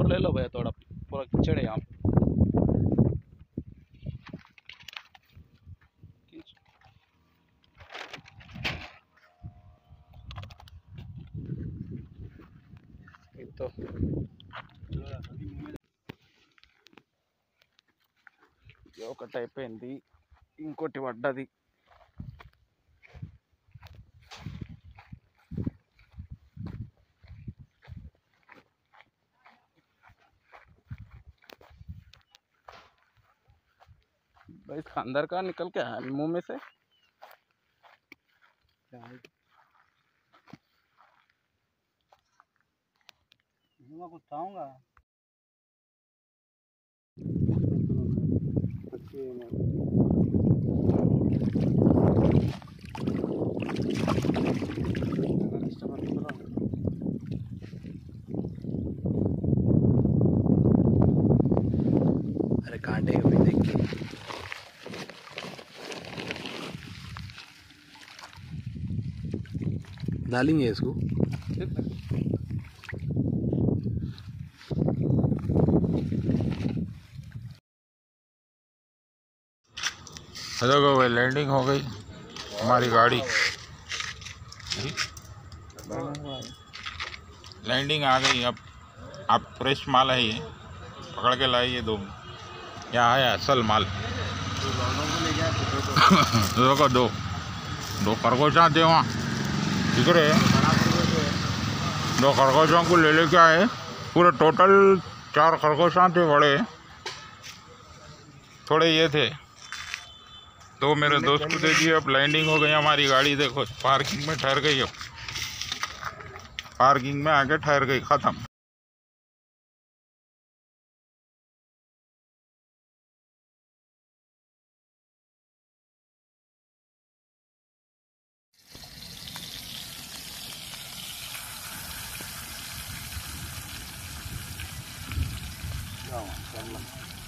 ले लो भैया थोड़ा पूरा कीचड़ है यहाँ पे। खींच। ये तो ఇది ఒకటి అయిపోయింది ఇంకోటి పడ్డది भाई इसका अंदर का निकल के आया मुँह में से? कुछ खाऊँगा अरे कांटे का भी देख डालेंगे इसको। देखो भाई लैंडिंग हो गई हमारी गाड़ी। लैंडिंग आ गई, अब आप फ्रेश माल है ये। पकड़ के लाइए दो। यहाँ है असल माल। देखो दो। दो खरगोशा थे वहाँ। हैं दो खरगोशों को ले लेके आए। पूरे टोटल चार खरगोशा थे बड़े। थोड़े ये थे। दो मेरे दोस्त को दे दिए अब लैंडिंग हो गई हमारी गाड़ी देखो पार्किंग में ठहर गई अब। पार्किंग में आके ठहर गई ख़त्म। 让我先冷。